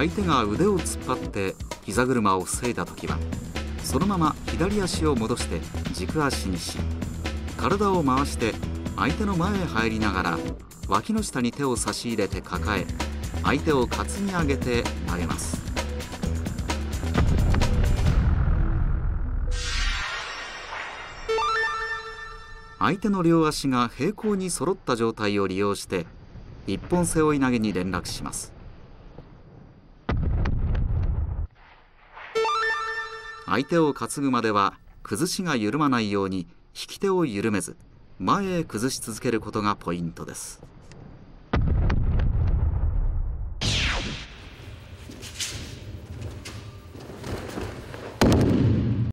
相手が腕を突っ張って膝車を防いだ時はそのまま左足を戻して軸足にし体を回して相手の前へ入りながら脇の下に手を差し入れて抱え相手を担ぎ上げて投げます。相手の両足が平行に揃った状態を利用して一本背負い投げに連絡します。相手を担ぐまでは崩しが緩まないように引き手を緩めず前へ崩し続けることがポイントです。